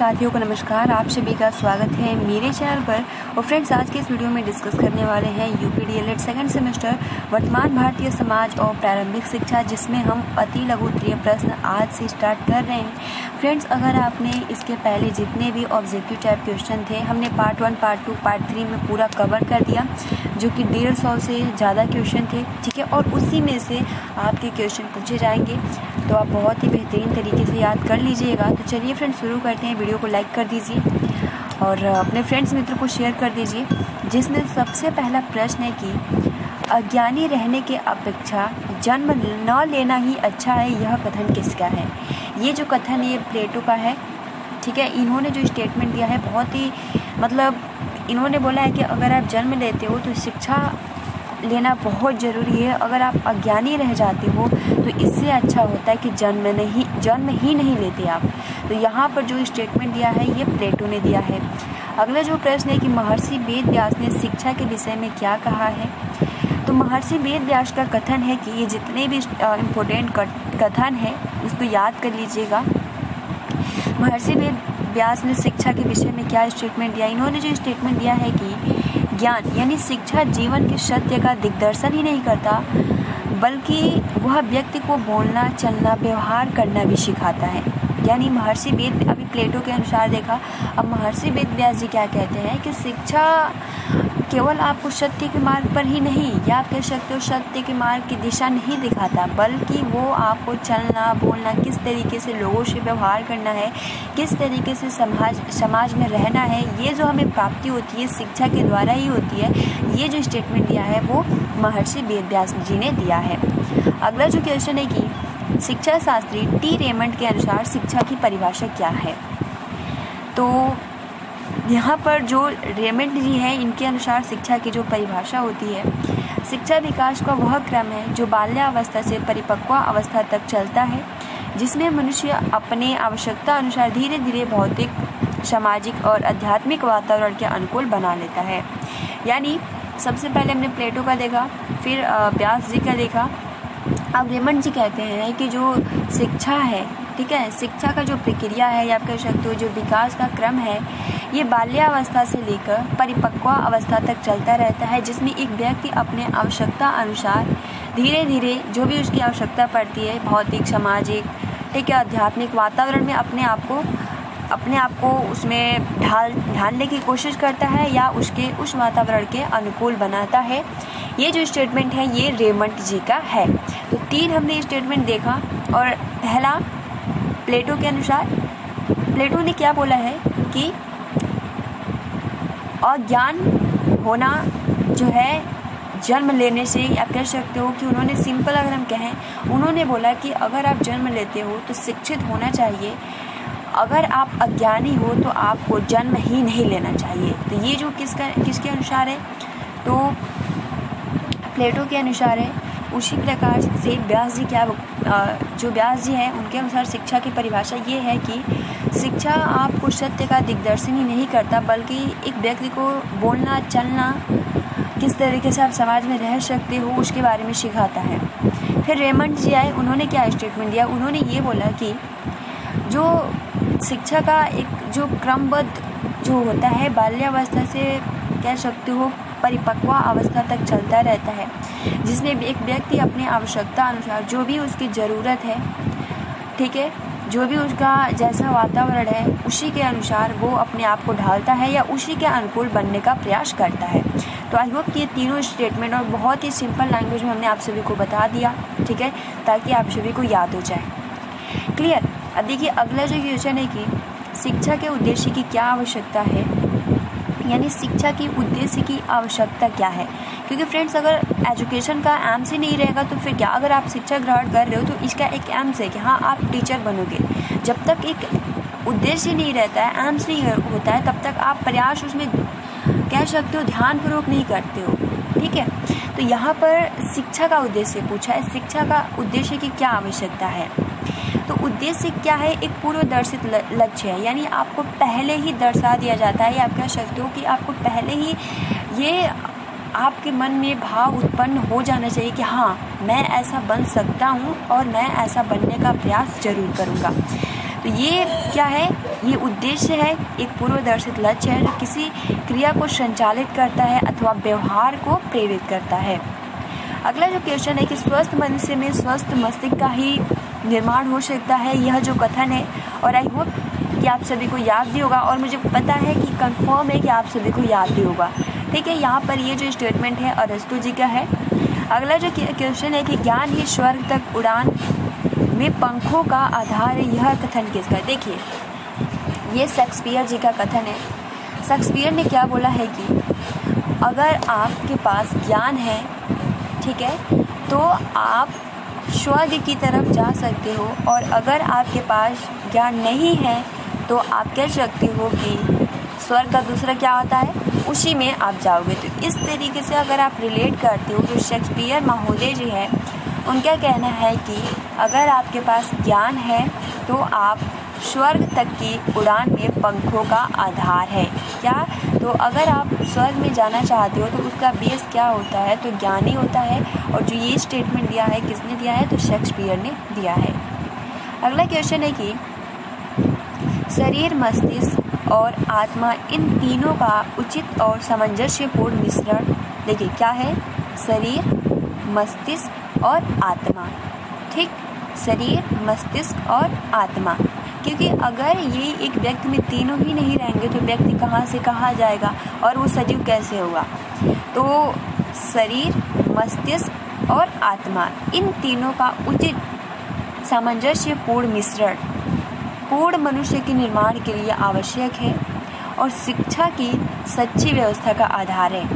साथियों को नमस्कार। आप सभी का स्वागत है मेरे चैनल पर। और फ्रेंड्स आज के इस वीडियो में डिस्कस करने वाले हैं यूपी डी सेकेंड सेमेस्टर वर्तमान भारतीय समाज और प्रारंभिक शिक्षा, जिसमें हम अति लघु उत्तरीय प्रश्न आज से स्टार्ट कर रहे हैं। फ्रेंड्स अगर आपने इसके पहले जितने भी ऑब्जेक्टिव टाइप क्वेश्चन थे, हमने part one part two part three में पूरा कवर कर दिया। जो कि डेढ़ सौ से ज़्यादा क्वेश्चन थे, ठीक है? और उसी में से आपके क्वेश्चन पूछे जाएँगे। तो आप बहुत ही बेहतरीन तरीके से याद कर लीजिएगा। तो चलिए फ्रेंड्स, शुरू करते हैं। वीडियो को लाइक कर दीजिए और अपने फ्रेंड्स मित्र को शेयर कर दीजिए जिसमें सबसे पहला प्रश्न है कि अज्ञानी रहने के अपेक्षा जन्म न लेना ही अच्छा है, यह कथन किसका है? ये जो कथन ये प्लेटो का है, ठीक है? इन्होंने जो स्टेटमेंट दिया है, बहुत ही मतलब इन्होंने बोला है कि अगर आप जन्म लेते हो तो शिक्षा लेना बहुत ज़रूरी है। अगर आप अज्ञानी रह जाते हो तो इससे अच्छा होता है कि जन्म नहीं, जन्म ही नहीं लेते आप। तो यहाँ पर जो स्टेटमेंट दिया है, ये प्लेटो ने दिया है। अगला जो प्रश्न है कि महर्षि वेद व्यास ने शिक्षा के विषय में क्या कहा है? तो महर्षि वेद व्यास का कथन है कि ये जितने भी इम्पोर्टेंट कथन है उसको याद कर लीजिएगा। महर्षि वेद व्यास ने शिक्षा के विषय में क्या स्टेटमेंट दिया? इन्होंने जो स्टेटमेंट दिया है कि ज्ञान, यानी शिक्षा जीवन के सत्य का दिग्दर्शन ही नहीं करता, बल्कि वह व्यक्ति को बोलना, चलना, व्यवहार करना भी सिखाता है। यानी महर्षि वेद अभी प्लेटो के अनुसार देखा। अब महर्षि वेद व्यास जी क्या कहते हैं कि शिक्षा केवल आपको सत्य के मार्ग पर ही नहीं, या आप कह सकते हो सत्य के मार्ग की दिशा नहीं दिखाता, बल्कि वो आपको चलना, बोलना, किस तरीके से लोगों से व्यवहार करना है, किस तरीके से समाज समाज में रहना है, ये जो हमें प्राप्ति होती है, शिक्षा के द्वारा ही होती है, ये जो स्टेटमेंट दिया है वो महर्षि वेद व्यास जी ने दिया है। अगला जो क्वेश्चन है कि शिक्षा शास्त्री टी रेमंड के अनुसार शिक्षा की परिभाषा क्या है? तो यहाँ पर जो रेमेंड जी हैं, इनके अनुसार शिक्षा की जो परिभाषा होती है, शिक्षा विकास का वह क्रम है जो बाल्यावस्था से परिपक्व अवस्था तक चलता है, जिसमें मनुष्य अपने आवश्यकता अनुसार धीरे धीरे भौतिक, सामाजिक और आध्यात्मिक वातावरण के अनुकूल बना लेता है। यानी, सबसे पहले हमने प्लेटो का देखा, फिर ब्यास जी का देखा अब रेमंड जी कहते हैं कि जो शिक्षा है, ठीक है, शिक्षा का जो प्रक्रिया है या आप कह सकते हो जो विकास का क्रम है, ये बाल्यावस्था से लेकर परिपक्व अवस्था तक चलता रहता है, जिसमें एक व्यक्ति अपने आवश्यकता अनुसार धीरे धीरे जो भी उसकी आवश्यकता पड़ती है, भौतिक, सामाजिक, ठीक है, आध्यात्मिक वातावरण में अपने आप को अपने आप को उसमें ढाल, ढालने की कोशिश करता है या उसके, उस वातावरण के अनुकूल बनाता है। ये जो स्टेटमेंट है, ये रेमंड जी का है। तो तीन हमने स्टेटमेंट देखा और पहला, प्लेटो के अनुसार, प्लेटो ने क्या बोला है कि अज्ञान होना जो है, जन्म लेने से, आप कह सकते हो कि उन्होंने सिंपल अगर हम कहें, उन्होंने बोला कि अगर आप जन्म लेते हो तो शिक्षित होना चाहिए अगर आप अज्ञानी हो तो आपको जन्म ही नहीं लेना चाहिए। तो ये जो किसका किसके अनुसार है? तो प्लेटो के अनुसार है। उसी प्रकार से व्यास जी क्या जो व्यास जी हैं, उनके अनुसार शिक्षा की परिभाषा ये है कि शिक्षा आपको सत्य का दिग्दर्शन ही नहीं करता, बल्कि एक व्यक्ति को बोलना, चलना, किस तरीके से आप समाज में रह सकते हो, उसके बारे में सिखाता है। फिर रेमंड जी आए, उन्होंने क्या स्टेटमेंट दिया? उन्होंने ये बोला कि जो शिक्षा का एक जो क्रमबद्ध जो होता है, बाल्यावस्था से कह सकते हो, परिपक्व अवस्था तक चलता रहता है। जिसमें एक व्यक्ति अपनी आवश्यकता अनुसार जो भी उसकी ज़रूरत है, ठीक है, जो भी उसका जैसा वातावरण है, उसी के अनुसार वो अपने आप को ढालता है या उसी के अनुकूल बनने का प्रयास करता है। तो आई होप ये तीनों स्टेटमेंट और बहुत ही सिंपल लैंग्वेज में हमने आप सभी को बता दिया, ठीक है, ताकि आप सभी को याद हो जाए। क्लियर अब देखिए, अगला जो क्वेश्चन है कि शिक्षा के उद्देश्य की क्या आवश्यकता है? यानी शिक्षा की उद्देश्य की आवश्यकता क्या है? क्योंकि फ्रेंड्स अगर एजुकेशन का एम्स ही नहीं रहेगा तो फिर क्या? अगर आप शिक्षा ग्रहण कर रहे हो तो इसका एक एम्स है कि हाँ आप टीचर बनोगे। जब तक एक उद्देश्य नहीं रहता है एम्स नहीं होता है, तब तक आप प्रयास उसमें कह सकते हो, ध्यानपूर्वक नहीं करते हो। ठीक है? तो यहाँ पर शिक्षा का उद्देश्य पूछा है। शिक्षा का उद्देश्य की क्या आवश्यकता है? तो उद्देश्य क्या है? एक पूर्व दर्शित लक्ष्य है। यानी आपको पहले ही दर्शा दिया जाता है या आप कह सकते हो कि। आपको पहले ही ये आपके मन में भाव उत्पन्न हो जाना चाहिए कि हाँ मैं ऐसा बन सकता हूँ और मैं ऐसा बनने का प्रयास ज़रूर करूँगा। तो ये क्या है? ये उद्देश्य है, एक पूर्वदर्शित लक्ष्य है जो किसी क्रिया को संचालित करता है अथवा व्यवहार को प्रेरित करता है। अगला जो क्वेश्चन है कि स्वस्थ मनुष्य में स्वस्थ मस्तिष्क का ही निर्माण हो सकता है, यह जो कथन है, और आई होप कि आप सभी को याद भी होगा, और मुझे पता है कि कंफर्म है कि आप सभी को याद भी होगा। ठीक है, यहाँ पर ये जो स्टेटमेंट है, अरस्तु जी का है। अगला जो क्वेश्चन है कि ज्ञान ही स्वर्ग तक उड़ान में पंखों का आधार है, यह कथन किसका देखिए, ये शेक्सपियर जी का कथन है। शेक्सपियर ने क्या बोला है कि, अगर आपके पास ज्ञान है, ठीक है तो आप स्वर्ग की तरफ़ जा सकते हो और अगर आपके पास ज्ञान नहीं है तो आप कह सकते हो कि स्वर्ग का दूसरा क्या होता है? उसी में आप जाओगे। तो इस तरीके से अगर आप रिलेट करते हो तो शेक्सपियर महोदय जी हैं, उनका कहना है कि अगर आपके पास ज्ञान है तो आप स्वर्ग तक की उड़ान में पंखों का आधार है। क्या? तो अगर आप स्वर्ग में जाना चाहते हो तो उसका बेस क्या होता है? तो ज्ञान ही होता है। और जो ये स्टेटमेंट दिया है, किसने दिया है? तो शेक्सपियर ने दिया है। अगला क्वेश्चन है कि, शरीर, मस्तिष्क और आत्मा, इन तीनों का उचित और सामंजस्यपूर्ण मिश्रण, देखिए, क्या है? शरीर, मस्तिष्क और आत्मा। ठीक? शरीर, मस्तिष्क और आत्मा। क्योंकि अगर ये एक व्यक्ति में तीनों ही नहीं रहेंगे तो व्यक्ति कहाँ से कहाँ जाएगा और वो सजीव कैसे होगा? तो शरीर, मस्तिष्क और आत्मा, इन तीनों का उचित सामंजस्यपूर्ण मिश्रण, पूर्ण मनुष्य के निर्माण के लिए आवश्यक है और शिक्षा की सच्ची व्यवस्था का आधार है।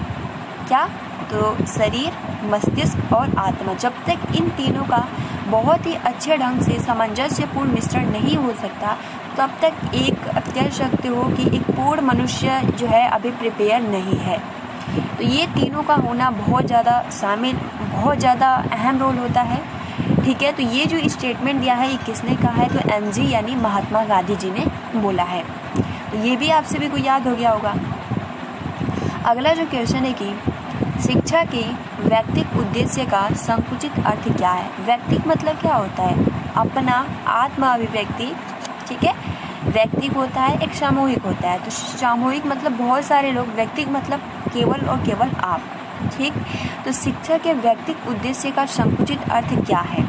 क्या? तो शरीर, मस्तिष्क और आत्मा, जब तक इन तीनों का बहुत ही अच्छे ढंग से, सामंजस्यपूर्ण मिश्रण नहीं हो सकता तब तक एक कह सकते हो कि एक पूर्ण मनुष्य जो है अभी प्रिपेयर नहीं है। तो ये तीनों का होना बहुत ज़्यादा शामिल, बहुत ज़्यादा अहम रोल होता है। ठीक है तो ये जो स्टेटमेंट दिया है, ये किसने कहा है तो एमजी यानी महात्मा गांधी जी ने बोला है। तो ये भी आप सभी को याद हो गया होगा। अगला जो क्वेश्चन है कि शिक्षा के व्यक्तिक उद्देश्य का संकुचित अर्थ क्या है? व्यक्तिक मतलब क्या होता है? अपना आत्म अभिव्यक्ति ठीक है? व्यक्तिक होता है, एक सामूहिक होता है। तो सामूहिक मतलब बहुत सारे लोग, व्यक्तिक मतलब केवल और केवल आप, ठीक? तो शिक्षा के व्यक्तिक उद्देश्य का संकुचित अर्थ क्या है?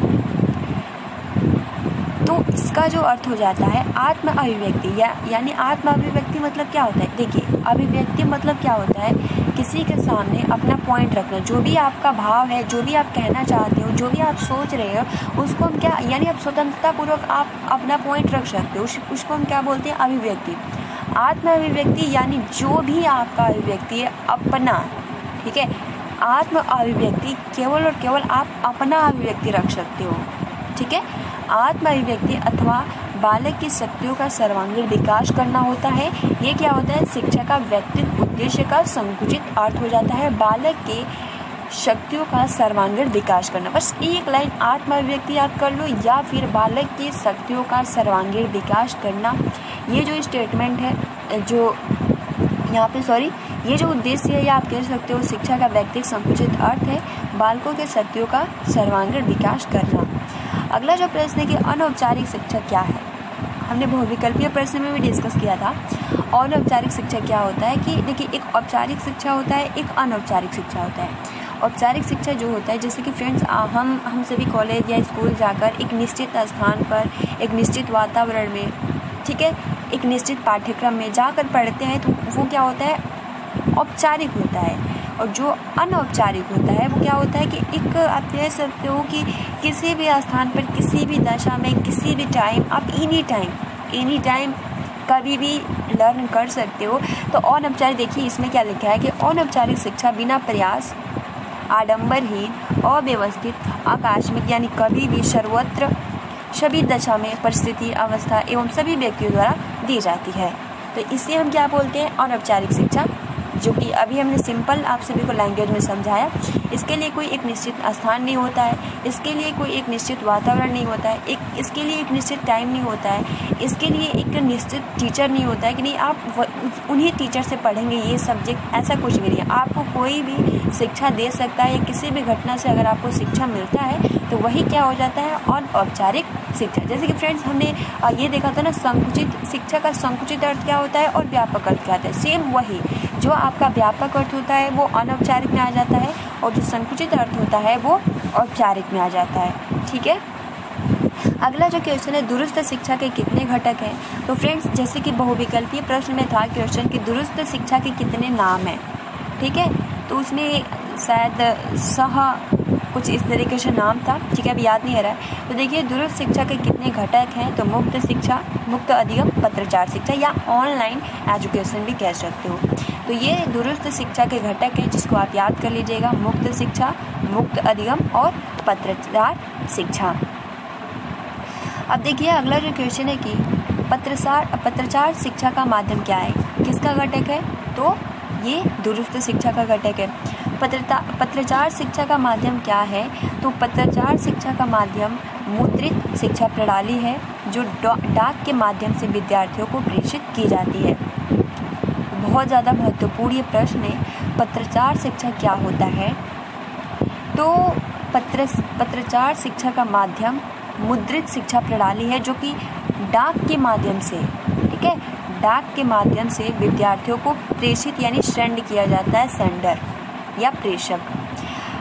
इसका जो अर्थ हो जाता है आत्म अभिव्यक्ति या यानी आत्म अभिव्यक्ति मतलब क्या होता है? देखिए अभिव्यक्ति मतलब क्या होता है? किसी के सामने अपना पॉइंट रखना। जो भी आपका भाव है जो भी आप कहना चाहते हो जो भी आप सोच रहे हो उसको हम क्या यानी आप स्वतंत्रतापूर्वक आप अपना पॉइंट रख सकते हो। उस, उसको हम क्या बोलते हैं? अभिव्यक्ति। आत्म अभिव्यक्ति यानी जो भी आपका अभिव्यक्ति है अपना। ठीक है? आत्म अभिव्यक्ति केवल और केवल आप अपना अभिव्यक्ति रख सकते हो। ठीक है? आत्म अभिव्यक्ति अथवा बालक की शक्तियों का सर्वांगीण विकास करना होता है। ये क्या होता है? शिक्षा का व्यक्तित्व, उद्देश्य का संकुचित अर्थ हो जाता है। बालक के शक्तियों का सर्वांगीण विकास करना। बस एक लाइन आत्म अभिव्यक्ति याद कर लो, या फिर बालक की शक्तियों का सर्वांगीण विकास करना। ये जो स्टेटमेंट है, जो यहाँ पे सॉरी ये जो उद्देश्य है, या आप कह सकते हो, शिक्षा का व्यक्तिक संकुचित अर्थ है, बालकों के शक्तियों का सर्वांगीण विकास करना। अगला जो प्रश्न है कि अनौपचारिक शिक्षा क्या है? हमने बहुविकल्पीय प्रश्न में भी डिस्कस किया था। अनौपचारिक शिक्षा क्या होता है कि देखिए, एक औपचारिक शिक्षा होता है, एक अनौपचारिक शिक्षा होता है। औपचारिक शिक्षा जो होता है, जैसे कि फ्रेंड्स हम हम सभी कॉलेज या स्कूल जाकर एक निश्चित स्थान पर, एक निश्चित वातावरण में, ठीक है, एक निश्चित पाठ्यक्रम में जाकर पढ़ते हैं तो वो क्या होता है? औपचारिक होता है। और जो अनौपचारिक होता है, वो क्या होता है कि एक आप कह सकते हो कि किसी भी स्थान पर, किसी भी दशा में, किसी भी टाइम आप एनी टाइम एनी टाइम कभी भी लर्न कर सकते हो। तो अनौपचारिक, देखिए इसमें क्या लिखा है कि अनौपचारिक शिक्षा बिना प्रयास आडंबरहीन अव्यवस्थित, आकस्मिक, यानी कभी भी सर्वत्र, सभी दशा में परिस्थिति, अवस्था एवं सभी व्यक्तियों द्वारा दी जाती है। तो इसे हम क्या बोलते हैं? अनौपचारिक शिक्षा। अभी हमने सिंपल आप सभी को लैंग्वेज में समझाया। इसके लिए कोई एक निश्चित स्थान नहीं होता है। इसके लिए कोई एक निश्चित वातावरण नहीं होता है। एक, इसके लिए एक निश्चित टाइम नहीं होता है। इसके लिए एक निश्चित टीचर नहीं होता है कि नहीं, आप उन्हीं टीचर से पढ़ेंगे ये सब्जेक्ट ऐसा कुछ भी नहीं है। आपको कोई भी शिक्षा दे सकता है या किसी भी घटना से अगर आपको शिक्षा मिलता है तो वही क्या हो जाता है? और औपचारिक शिक्षा। जैसे कि फ्रेंड्स हमने ये देखा था ना, संकुचित, शिक्षा का संकुचित अर्थ क्या होता है और व्यापक अर्थ क्या होता है? सेम वही। जो आपका व्यापक अर्थ होता है, वो अनौपचारिक में आ जाता है और जो संकुचित अर्थ होता है, वो औपचारिक में आ जाता है। ठीक है? अगला जो क्वेश्चन है, दुरुस्त शिक्षा के कितने घटक हैं? तो फ्रेंड्स जैसे कि बहुविकल्पीय प्रश्न में था क्वेश्चन कि दुरुस्त शिक्षा के कितने नाम हैं? ठीक है? तो उसमें शायद सह कुछ इस तरीके से नाम था, ठीक है? अब याद नहीं आ रहा है। तो देखिए, दुरुस्त शिक्षा के कितने घटक हैं? तो मुक्त शिक्षा, मुक्त अधिगम, पत्रचार शिक्षा या ऑनलाइन एजुकेशन भी कह सकते हो। तो ये दुरुस्त शिक्षा के घटक हैं जिसको आप याद कर लीजिएगा, मुक्त शिक्षा, मुक्त अधिगम और पत्रचार शिक्षा। अब देखिए अगला जो क्वेश्चन है कि पत्रचार पत्रचार शिक्षा का माध्यम क्या है? किसका घटक है? तो ये दुरुस्त शिक्षा का घटक है। पत्रता, पत्रचार शिक्षा का माध्यम क्या है? तो पत्रचार शिक्षा का माध्यम मुद्रित शिक्षा प्रणाली है, जो डाक के माध्यम से विद्यार्थियों को प्रेषित की जाती है। बहुत ज़्यादा महत्वपूर्ण ये प्रश्न है, पत्रचार शिक्षा क्या होता है? तो पत्र पत्रचार शिक्षा का माध्यम मुद्रित शिक्षा प्रणाली है जो कि डाक के माध्यम से, ठीक है? डाक के माध्यम से विद्यार्थियों को प्रेषित यानी सेंड किया जाता है, सेंडर या प्रेषक।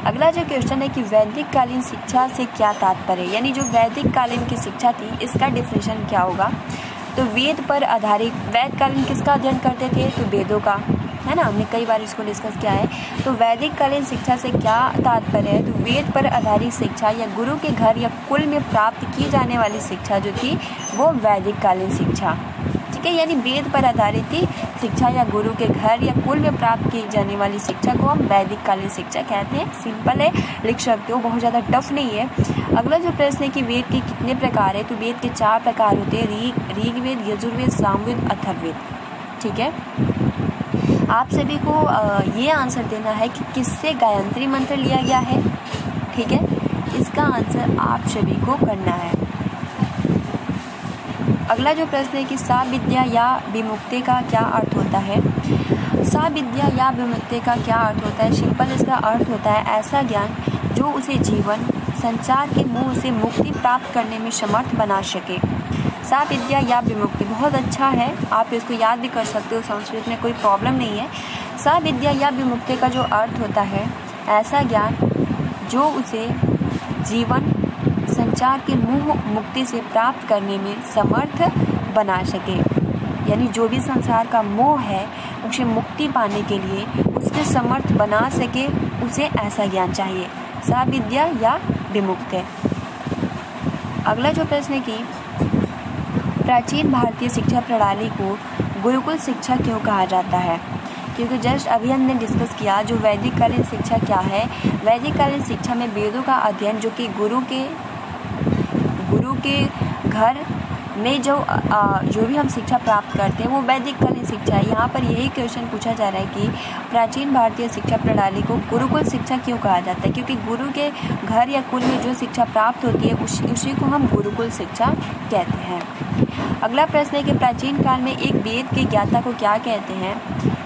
अगला जो क्वेश्चन है कि वैदिक कालीन शिक्षा से क्या तात्पर्य? यानी जो वैदिक कालीन की शिक्षा थी, इसका डिफिनेशन क्या होगा? तो वेद पर आधारित, वैद कालीन किसका अध्ययन करते थे? तो वेदों का, है ना? हमने कई बार इसको डिस्कस किया है। तो वैदिक कालीन शिक्षा से क्या तात्पर्य है? तो वेद पर आधारित शिक्षा या गुरु के घर या कुल में प्राप्त की जाने वाली शिक्षा जो थी, वो वैदिक कालीन शिक्षा। है यानी वेद पर आधारित ही शिक्षा या गुरु के घर या कुल में प्राप्त की जाने वाली शिक्षा को हम वैदिक कालीन शिक्षा कहते हैं। सिंपल है, लिख सकते हो, बहुत ज़्यादा टफ नहीं है। अगला जो प्रश्न है कि वेद के कितने प्रकार है तो वेद के चार प्रकार होते हैं, ऋग, ऋग्वेद, यजुर्वेद, सामवेद अथर्वेद ठीक है? आप सभी को ये आंसर देना है कि किससे गायत्री मंत्र लिया गया है? ठीक है? इसका आंसर आप सभी को करना है। अगला जो प्रश्न है कि सा विद्या या विमुक्ति का क्या अर्थ होता है? सा विद्या या विमुक्ति का क्या अर्थ होता है? सिंपल इसका अर्थ होता है ऐसा ज्ञान जो उसे जीवन, संचार के मुँह से मुक्ति प्राप्त करने में समर्थ बना सके। सा विद्या या विमुक्ति बहुत अच्छा है। आप इसको याद भी कर सकते हो, संस्कृत में कोई प्रॉब्लम नहीं है। सा विद्या या विमुक्ति का जो अर्थ होता है, ऐसा ज्ञान जो उसे जीवन संचार के मुँह मुक्ति से प्राप्त करने में समर्थ बना सके। यानी जो भी संसार का मोह है, उसे मुक्ति पाने के लिए उसके समर्थ बना सके, उसे ऐसा ज्ञान चाहिए। सा विद्या या विमुक्त। है अगला जो प्रश्न है कि प्राचीन भारतीय शिक्षा प्रणाली को गुरुकुल शिक्षा क्यों कहा जाता है? क्योंकि जस्ट अभी हमने डिस्कस किया जो वैदिक कालीन शिक्षा क्या है। वैदिक कालीन शिक्षा में वेदों का अध्ययन जो कि गुरु के गुरु के घर में जो आ, जो भी हम शिक्षा प्राप्त करते हैं वो वैदिक कालीन शिक्षा है। यहाँ पर यही क्वेश्चन पूछा जा रहा है कि प्राचीन भारतीय शिक्षा प्रणाली को गुरुकुल शिक्षा क्यों कहा जाता है? क्योंकि गुरु के घर या कुल में जो शिक्षा प्राप्त होती है उस उसी को हम गुरुकुल शिक्षा कहते हैं। अगला प्रश्न है कि प्राचीन काल में एक वेद के ज्ञाता को क्या कहते हैं?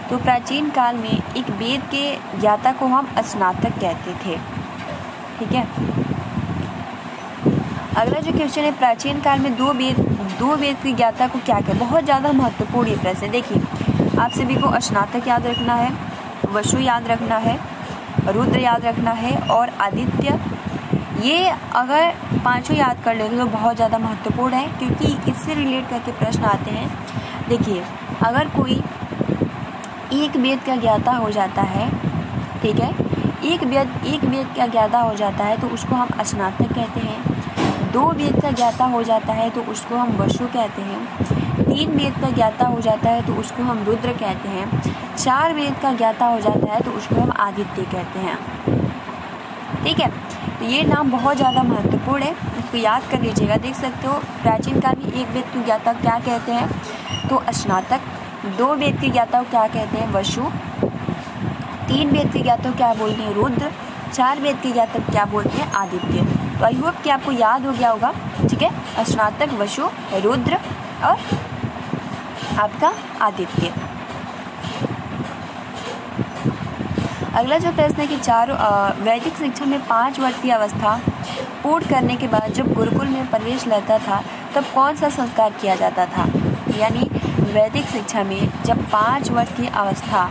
तो प्राचीन काल में एक वेद के ज्ञाता को हम स्नातक कहते थे। ठीक है? अगला जो क्वेश्चन है, प्राचीन काल में दो वेद दो वेद की ज्ञाता को क्या कहते बहुत ज़्यादा महत्वपूर्ण ये प्रश्न देखिए, आप सभी को स्नातक याद रखना है वशु याद रखना है, रुद्र याद रखना है और आदित्य। ये अगर पाँचों याद कर लेंगे तो बहुत ज़्यादा महत्वपूर्ण है, क्योंकि इससे रिलेट करके प्रश्न आते हैं। देखिए, अगर कोई एक वेद का ज्ञाता हो जाता है, ठीक है, एक वेद एक वेद का ज्ञाता हो जाता है तो उसको हम स्नातक कहते हैं। दो वेद का ज्ञाता हो जाता है तो उसको हम वशु कहते हैं। तीन वेद का ज्ञाता हो जाता है तो उसको हम रुद्र कहते हैं। चार वेद का ज्ञाता हो जाता है तो उसको हम आदित्य कहते हैं। ठीक है तो ये नाम बहुत ज़्यादा महत्वपूर्ण है। इसको याद कर लीजिएगा। देख सकते हो, प्राचीन काल में एक वेद की ज्ञाता क्या कहते हैं? तो स्नातक। दो वेद की ज्ञाता क्या कहते हैं? वशु तीन वेद के ज्ञातक क्या बोलते हैं? रुद्र। चार वेद के ज्ञातक क्या बोलते हैं? आदित्य। तो आई होप कि आपको याद हो गया होगा? ठीक है? स्नातक वशु रुद्र और आपका आदित्य। अगला जो प्रश्न है कि चारों वैदिक शिक्षा में पाँच वर्ष की अवस्था पूर्ण करने के बाद जब गुरुकुल में प्रवेश लेता था, तब कौन सा संस्कार किया जाता था? यानी वैदिक शिक्षा में जब पाँच वर्ष की अवस्था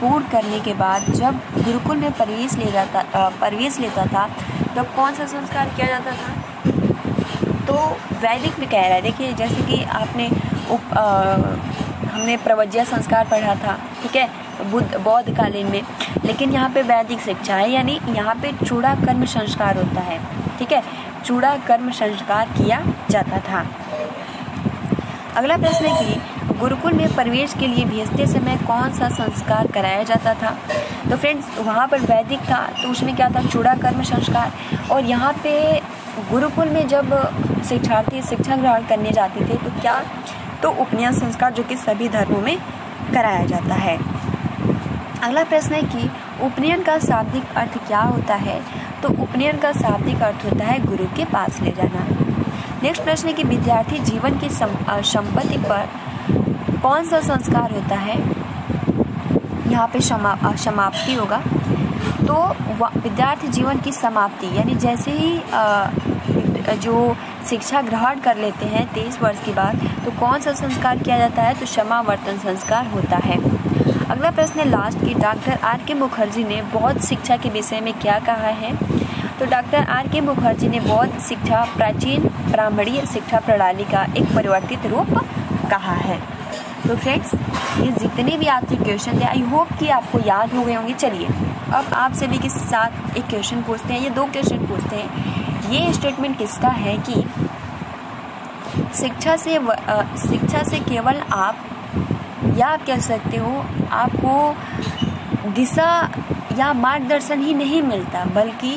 पूर्ण करने के बाद जब गुरुकुल में प्रवेश ले जाता प्रवेश लेता था तब कौन सा संस्कार किया जाता था? तो वैदिक में कह रहा है देखिए जैसे कि आपने उप आ, हमने प्रवज्या संस्कार पढ़ा था ठीक है बुद्ध बौद्ध कालीन में लेकिन यहाँ पे वैदिक शिक्षा है यानी यहाँ पे चूड़ा कर्म संस्कार होता है ठीक है चूड़ा कर्म संस्कार किया जाता था। अगला प्रश्न है कि गुरुकुल में प्रवेश के लिए भेजते समय कौन सा संस्कार कराया जाता था? तो फ्रेंड्स वहाँ पर वैदिक था तो उसमें क्या था? चूड़ा कर्म संस्कार। और यहाँ पे गुरुकुल में जब शिक्षार्थी शिक्षा ग्रहण करने जाते थे तो क्या? तो उपन्यास संस्कार जो कि सभी धर्मों में कराया जाता है। अगला प्रश्न है कि उपनयन का शाब्दिक अर्थ क्या होता है? तो उपनयन का शाब्दिक अर्थ होता है गुरु के पास ले जाना। नेक्स्ट प्रश्न है कि विद्यार्थी जीवन की संपत्ति पर कौन सा संस्कार होता है? यहाँ पे क्षमा समाप्ति होगा। तो विद्यार्थी जीवन की समाप्ति, यानी जैसे ही जो शिक्षा ग्रहण कर लेते हैं तेईस वर्ष के बाद तो कौन सा संस्कार किया जाता है? तो क्षमावर्तन संस्कार होता है। अगला प्रश्न है लास्ट की। डॉक्टर आर के मुखर्जी ने बौद्ध शिक्षा के विषय में क्या कहा है? तो डॉक्टर आर के मुखर्जी ने बौद्ध शिक्षा, प्राचीन ब्राह्मणीय शिक्षा प्रणाली का एक परिवर्तित रूप कहा है। तो फ्रेंड्स ये जितने भी आपके क्वेश्चन थे आई होप कि आपको याद हो गए होंगे। चलिए, अब आप सभी के साथ एक क्वेश्चन पूछते हैं, ये दो क्वेश्चन पूछते हैं। ये स्टेटमेंट किसका है कि शिक्षा से शिक्षा से केवल आप, या आप कह सकते हो, आपको दिशा या मार्गदर्शन ही नहीं मिलता, बल्कि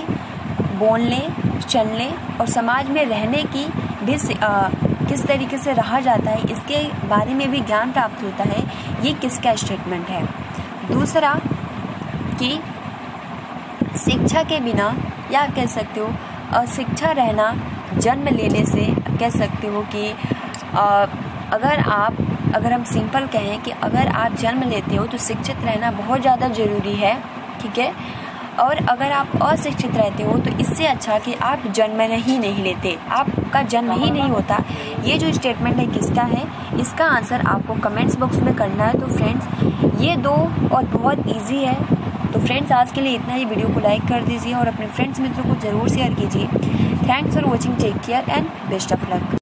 बोलने, चलने और समाज में रहने की भी किस तरीके से रहा जाता है, इसके बारे में भी ज्ञान प्राप्त होता है, ये किसका स्टेटमेंट है? दूसरा, कि शिक्षा के बिना, या कह सकते हो, अशिक्षा रहना जन्म लेने से, कह सकते हो कि अगर आप, अगर हम सिंपल कहें कि अगर आप जन्म लेते हो तो शिक्षित रहना बहुत ज़्यादा ज़रूरी है, ठीक है? और अगर आप अशिक्षित रहते हो तो इससे अच्छा कि आप जन्म ही नहीं लेते। आपका जन्म ही नहीं होता। ये जो स्टेटमेंट है, किसका है? इसका आंसर आपको कमेंट्स बॉक्स में करना है। तो फ्रेंड्स ये दो और बहुत ईजी है। तो फ्रेंड्स आज के लिए इतना ही। वीडियो को लाइक कर दीजिए और अपने फ्रेंड्स मित्रों को ज़रूर शेयर कीजिए। Thanks for watching take care and best of luck